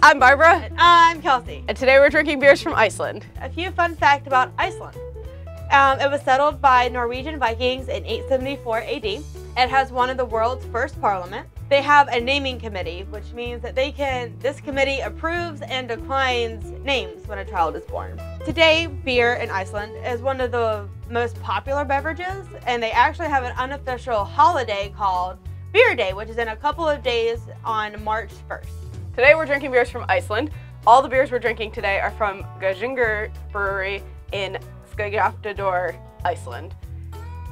I'm Barbara, I'm Kelsey. and today we're drinking beers from Iceland. A few fun facts about Iceland. Um, it was settled by Norwegian Vikings in 874 AD. It has one of the world's first parliament. They have a naming committee, which means that they can. This committee approves and declines names when a child is born. Today, beer in Iceland is one of the most popular beverages, and they actually have an unofficial holiday called Beer Day, which is in a couple of days on March 1st. Today we're drinking beers from Iceland. All the beers we're drinking today are from Gæðingur Brewery in Skagafjörður, Iceland.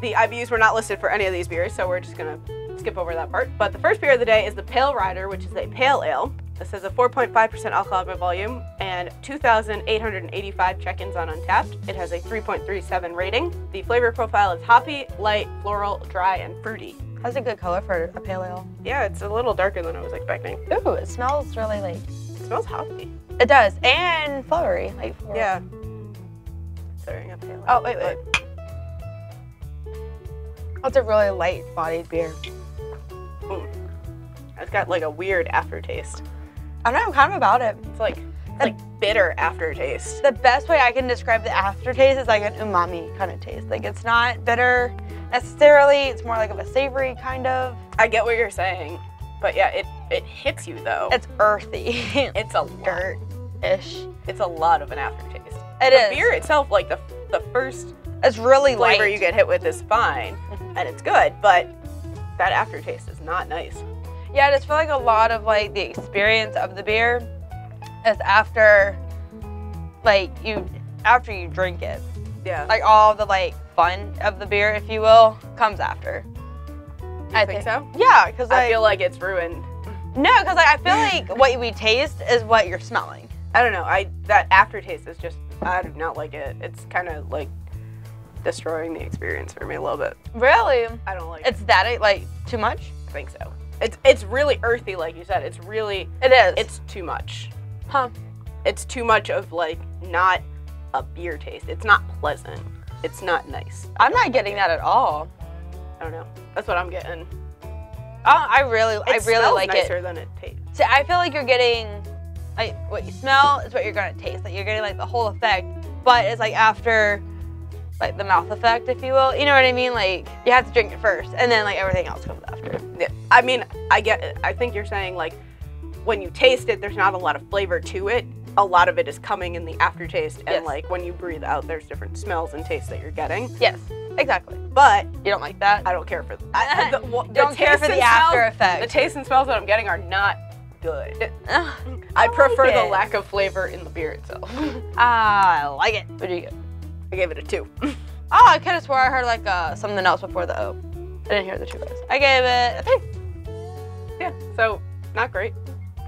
The IBUs were not listed for any of these beers, so we're just gonna skip over that part. But the first beer of the day is the Pale Rider, which is a pale ale. This has a 4.5% alcohol by volume and 2,885 check-ins on Untapped. It has a 3.37 rating. The flavor profile is hoppy, light, floral, dry, and fruity. That's a good color for a pale ale. Yeah, it's a little darker than I was expecting. Ooh, it smells really like. It smells hoppy. It does, and flowery, like floral. Yeah. Considering a pale ale. Oh wait, wait. That's a really light-bodied beer. Mm. It's got like a weird aftertaste. I don't know, I'm kind of about it. It's like it's like bitter aftertaste. The best way I can describe the aftertaste is like an umami kind of taste. Like it's not bitter necessarily. It's more like of a savory kind of. I get what you're saying, but yeah, it it hits you though. It's earthy, It's a dirt-ish. It's a lot of an aftertaste. It the is. beer itself, like the the first It's really flavor light. you get hit with is fine, mm-hmm. and it's good, but that aftertaste is not nice. Yeah, I just feel like a lot of like the experience of the beer is after, like you, after you drink it. Yeah. Like all the like fun of the beer, if you will, comes after. you think so? Yeah, because I like feel like it's ruined. no, because like I feel like what we taste is what you're smelling. I don't know. I that aftertaste is just I do not like it. It's kind of like destroying the experience for me a little bit. Really, I don't like it. it's that like too much. I think so. It's it's really earthy, like you said. It's really It is. it's too much. huh. It's too much of like not a beer taste. It's not pleasant. It's not nice. I'm not getting that at all. I don't know. That's what I'm getting. I, I really, I It really smells like nicer it. than it tastes. See, I feel like you're getting, like, what you smell is what you're gonna taste. Like, you're getting like the whole effect, but it's like after, like the mouth effect, if you will. You know what I mean? Like, you have to drink it first, and then like everything else comes after. Yeah, I mean, I get it. I think you're saying like when you taste it, there's not a lot of flavor to it. A lot of it is coming in the aftertaste, and Yes. like when you breathe out, there's different smells and tastes that you're getting. Yes, exactly. But You don't like that? I don't care for I, the, well, don't care for the after smells- effect. The taste and smells that I'm getting are not good. I like prefer the lack of flavor in the beer itself. I like it. What do you get? I gave it a two. Oh, I could have swore I heard like uh, something else before the O. I didn't hear the two O's. I gave it a three. yeah, so not great.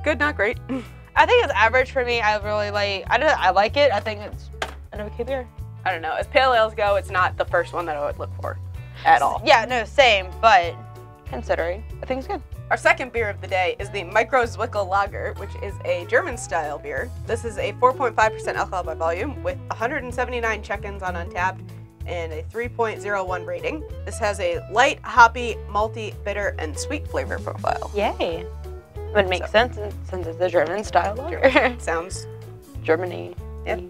Good, not great. I think it's average for me. I really like. I don't. I like it. I think it's an okay beer. I don't know. As pale ales go, it's not the first one that I would look for at all. Yeah, no, same. But considering, I think it's good. Our second beer of the day is the Micro Zwickel Lager, which is a German style beer. This is a 4.5% alcohol by volume with 179 check ins on Untapped and a 3.01 rating. This has a light, hoppy, malty, bitter, and sweet flavor profile. Yay. Would make So- sense since- it's a German style lager. Sounds Germany. Yep.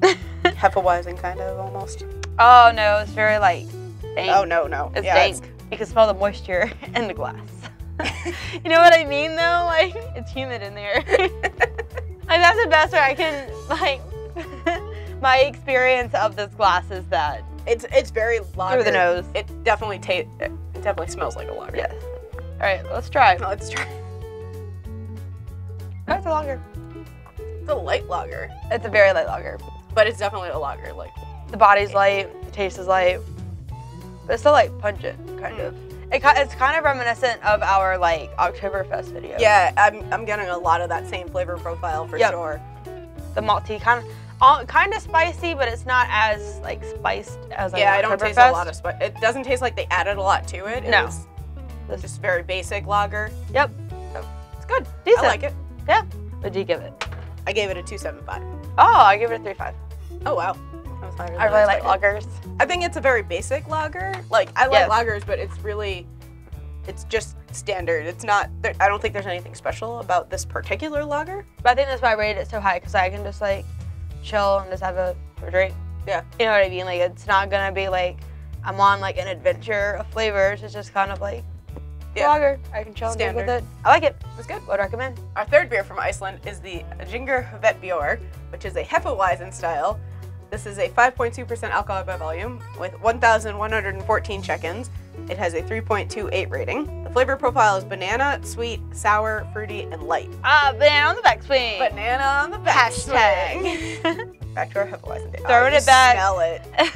Hefeweizen kind of almost. Oh no, it's very like. Dank. Oh, no, no. It's yeah, dank. You can smell the moisture in the glass. you know what I mean though? Like it's humid in there. like that's the best way I can like. my experience of this glass is that It's it's very lager. through the nose. It definitely ta- it definitely smells like a lager. Yes. All right, let's try. Let's try. That's a lager. It's a light lager, It's a very light lager. but it's definitely a lager. Like The body's light, the taste is light, but it's still like pungent, kind of. Mm. It, ki- it's kind of reminiscent of our like Oktoberfest video. yeah, I'm I'm getting a lot of that same flavor profile for Yep. sure. The malty kind of, all, kind of spicy, but it's not as like spiced as like yeah, I don't taste a Oktoberfest. lot of spice. It doesn't taste like they added a lot to it. It No. was This- just very basic lager. Yep. It's good. Decent. I like it. Yeah. What do you give it? I gave it a two seven five. Oh, I give it a three five. Oh wow. That was higher than I really like lagers. I think it's a very basic lager. Like I like Yes. lagers, but it's really, it's just standard. It's not. There, I don't think there's anything special about this particular lager. But I think that's why I rated it so high because I can just like chill and just have a, a drink. Yeah. You know what I mean? Like it's not gonna be like I'm on like an adventure of flavors. It's just kind of like Yeah. lager. I can chill and drink with it. I like it. It's good. Would recommend. Our third beer from Iceland is the Gæðingur Hveitibjór, which is a Hefeweizen style. This is a 5.2% alcohol by volume with 1,114 check-ins. It has a 3.28 rating. The flavor profile is banana, sweet, sour, fruity, and light. Ah, banana on the backswing. Banana on the back swing. Hashtag. Back to our Hefeweizen day. Throwing you it back. Smell it.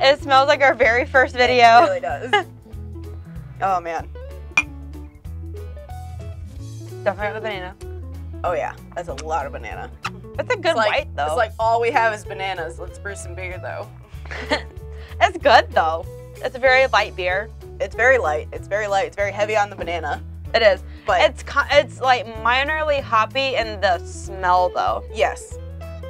it smells like our very first video. It really does. oh man. Definitely the banana. Oh yeah, that's a lot of banana. That's a good It's like, white though. It's like all we have is bananas. Let's brew some beer though. it's good though. It's a very light beer. It's very light. It's very light. It's very heavy on the banana. It is. But It's it's like minorly hoppy in the smell though, yes,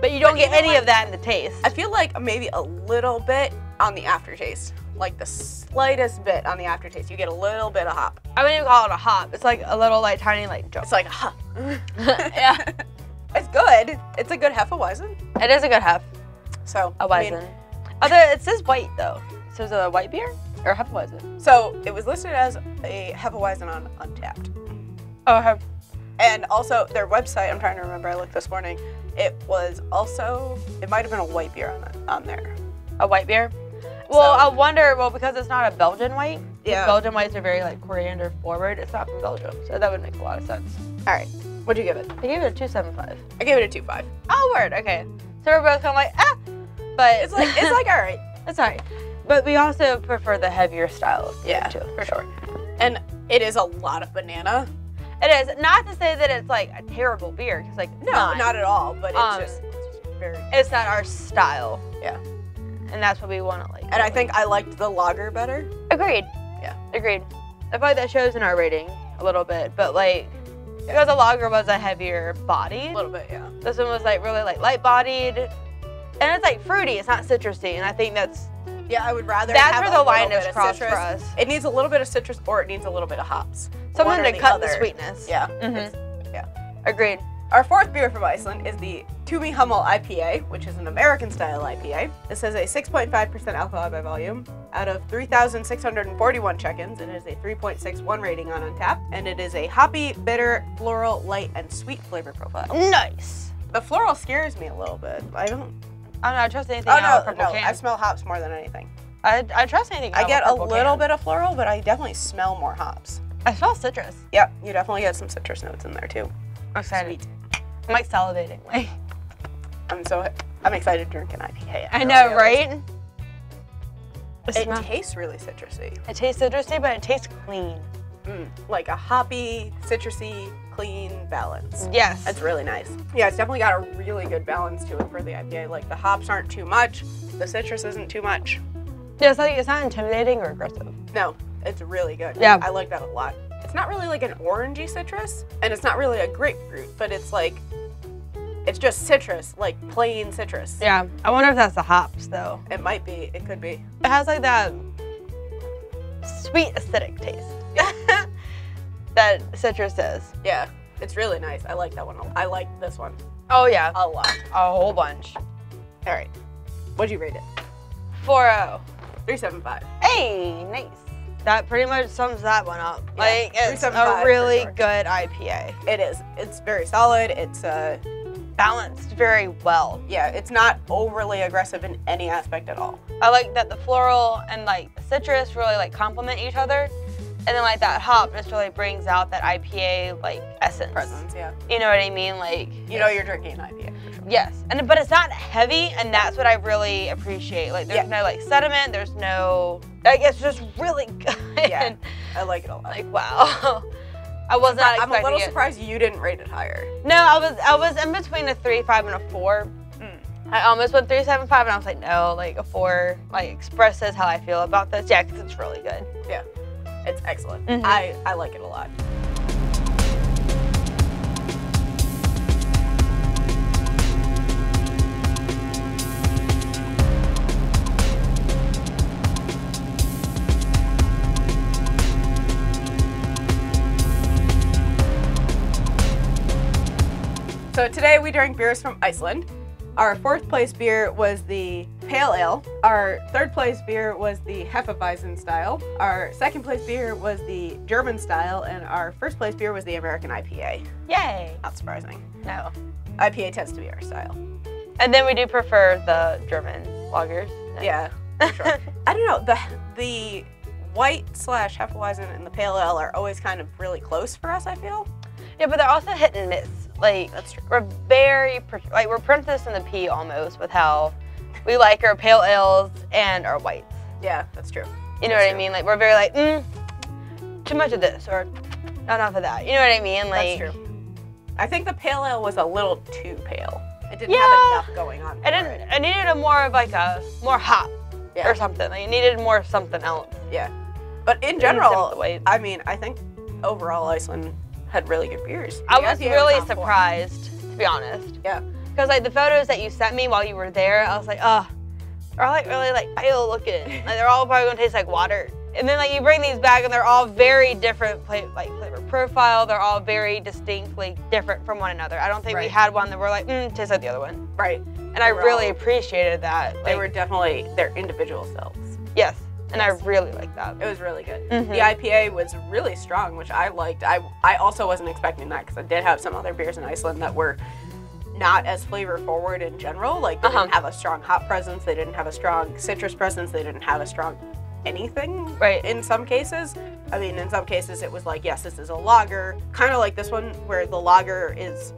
but you don't But get any like- of that in the taste. I feel like maybe a little bit on the aftertaste, like the slightest bit on the aftertaste. You get a little bit of hop. I wouldn't even call it a hop. It's like a little like tiny like joke. It's like huh. yeah, It's good. It's a good Hefeweizen. it is a good hef. So A I mean, Weizen. Although it says white though. So is it a white beer or Hefeweizen? so it was listed as a Hefeweizen on Untapped. Oh, hef. And also their website, I'm trying to remember, I looked this morning, it was also, it might have been a white beer on, the, on there. a white beer. Well, So- I wonder. Well, because it's not a Belgian white. Yeah. Belgian whites are very like coriander forward. It's not from Belgium, so that would make a lot of sense. All right, what'd you give it? I gave it a two seven five. I gave it a 2.5. Oh, word. Okay. So we're both kind of like ah, but It's like, it's like, all right. it's alright. But we also prefer the heavier style of Yeah, too. for sure. And it is a lot of banana. It is not to say that it's like a terrible beer because like No, not. not at all, but it's Um, just it's very, It's not our style. Yeah. And that's what we want to like. and I think I liked the lager better. Agreed. Yeah. Agreed. I feel like that shows in our rating a little bit, but like because the lager was a heavier body, A little bit, yeah. this one was like really like light bodied, and it's like fruity. It's not citrusy, and I think that's Yeah, I would rather that's have where the line is crossed citrus. for us. It needs a little bit of citrus or it needs a little bit of hops. Something to the cut the sweetness. Yeah. Mhm. yeah. Agreed. Our fourth beer from Iceland is the Tumi Humall IPA, which is an American style IPA. This has a 6.5% alcohol by volume. Out of 3,641 check ins, it has a 3.61 rating on Untapped, and it is a hoppy, bitter, floral, light, and sweet flavor profile. Nice. The floral scares me a little bit. I don't. Oh, I don't know. I trust anything Oh no, no! can. I smell hops more than anything. I, I trust anything. I get a little can. bit of floral, but I definitely smell more hops. I smell citrus. Yep, you definitely get some citrus notes in there too. I'm excited. Sweet. I'm like salivating. I'm so I'm excited to drink an IPA. I know, right? It, tastes really citrusy. it tastes citrusy, but it tastes clean. Mm, like a hoppy, citrusy, clean balance. Yes. That's really nice. Yeah, it's definitely got a really good balance to it for the IPA. Like the hops aren't too much, the citrus isn't too much. Yeah, it's like it's not intimidating or aggressive. No, it's really good. Yeah. I like that a lot. It's not really like an orangey citrus, and it's not really a grapefruit, but it's like it's just citrus, like plain citrus. Yeah. I wonder if that's the hops though. It might be. It could be. It has like that sweet acidic taste. that citrus does. Yeah. It's really nice. I like that one. I like this one Oh yeah. a lot. A whole bunch. All right. What'd you rate it? 4-0. 375. Hey, nice. That pretty much sums that one up. Yeah, like it's a really sure. good IPA. It is. It's very solid. It's uh Balanced very well. yeah, it's not overly aggressive in any aspect at all. I like that the floral and like the citrus really like complement each other. And then like that hop just really brings out that IPA like essence. Presence, yeah. You know what I mean? Like You know you're drinking an IPA sure. Yes, and but it's not heavy, and that's what I really appreciate. Like, there's Yeah. no like sediment. There's no like it's just really good. Yeah. I like it a lot. like wow, I was not I'm a little it. surprised you didn't rate it higher. No, I was I was in between a three, five, and a four. Mm. I almost went three, seven, five, and I was like, no, like a four, like expresses how I feel about this. Yeah, because it's really good. Yeah, it's excellent. Mhm. I, I like it a lot. So today we drank beers from Iceland. Our fourth place beer was the Pale Ale. Our third place beer was the Hefeweizen style. Our second place beer was the German style, and our first place beer was the American IPA. Yay! Not surprising. No. IPA tends to be our style. And then we do prefer the German lagers. Yeah, for sure. I don't know. The the white slash Hefeweizen and the Pale Ale are always kind of really close for us. I feel. Yeah, but they're also hit and miss. Like That's true. we're very like we're princess in the pea almost with how we like our pale ales and our whites. Yeah, that's true. You know That's what I mean? Like we're very like mm, too much of this or not enough of that. You know what I mean? Like That's true. I think the Pale Ale was a little too pale. It didn't Yeah. have enough going on. I didn't. it. I needed a more of like a more hop Yeah. or something. Like it needed more something else. Yeah. But in general. I mean, I think overall Iceland had really good beers. I The was really point. surprised, to be honest. Yeah. Because like the photos that you sent me while you were there, I was like, oh, they're all like really like pale looking. Like they're all probably gonna taste like water. And then like you bring these back and they're all very different like flavor profile. They're all very distinctly different from one another. I don't think we had one that were like, mm, tastes like the other one. Right. And I They were really all- appreciated that. They Like, were definitely their individual selves. yes, and I really like that. It was really good. Mhm. The IPA was really strong, which I liked. I I also wasn't expecting that because I did have some other beers in Iceland that were not as flavor forward in general. Like they Uh-huh. didn't have a strong hop presence. They didn't have a strong citrus presence. They didn't have a strong anything. Right. In some cases, I mean, in some cases it was like, yes, this is a lager, kind of like this one where the lager is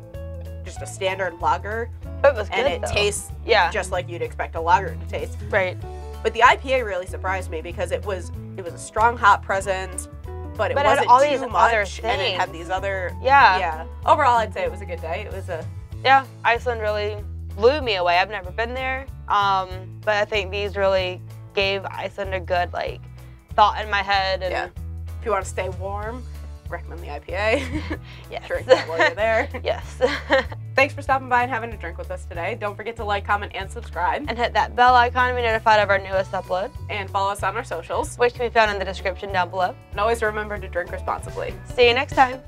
just a standard lager it was good and it though. tastes yeah. just like you'd expect a lager to taste. right. But the IPA really surprised me because it was it was a strong hop presence, but it But wasn't all too these other much, and it had these other. Yeah. Yeah. Overall, I'd say it was a good day. It was a yeah, Iceland really blew me away. I've never been there, um, but I think these really gave Iceland a good like thought in my head. And yeah. If you want to stay warm, recommend the IPA. yes, Drink that while you're there. yes, Thanks for stopping by and having a drink with us today. Don't forget to like, comment, and subscribe, and hit that bell icon to be notified of our newest upload, and follow us on our socials. which can be found in the description down below. And always remember to drink responsibly. See you next time.